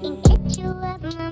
can get you up.